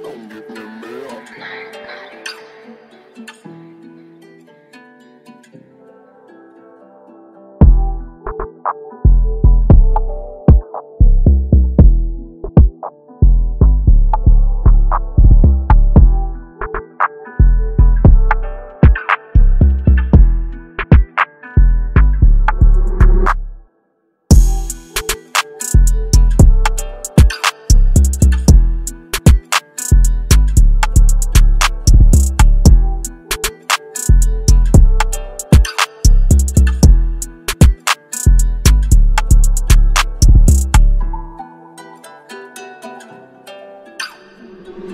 don't give me